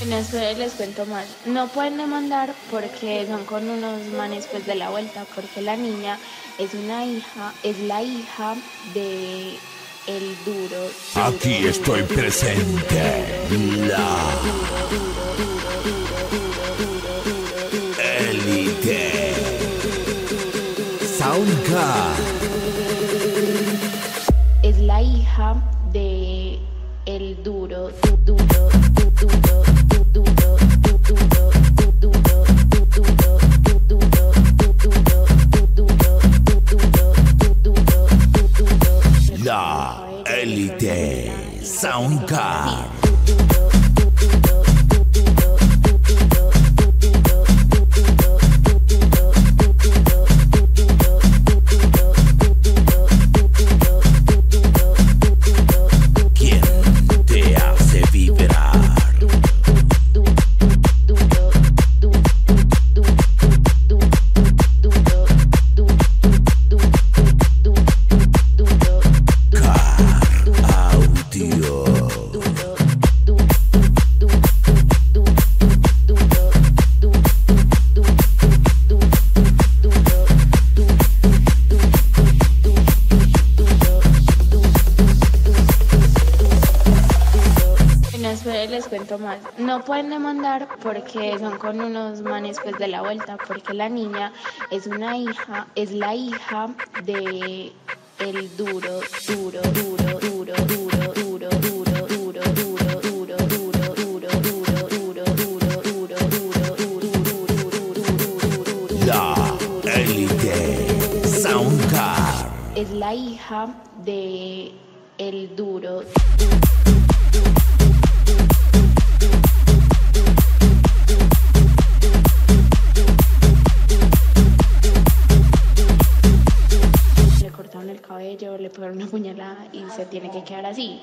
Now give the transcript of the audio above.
En eso les cuento más. No pueden demandar porque son con unos manes pues de la vuelta, porque la niña es una hija, es la hija de el duro. duro, Aquí duro, estoy duro, presente. La élite. Soundcar. Es la hija de el duro, du- duro, du- duro, du- duro, du- duro, du- duro, du- duro, du- duro, du- duro, du- duro, du- duro, du- duro, du- duro. Cuento más. No pueden demandar porque son con unos manes pues de la vuelta, porque la niña es una hija, es la hija de el duro, duro, duro, duro, duro, duro, duro, duro, duro, duro, duro, duro, duro, duro, duro, duro, duro, La élite. Soundcar. es la hija de el duro. Le cortaron el le pegaron una puñalada y se tiene que quedar así.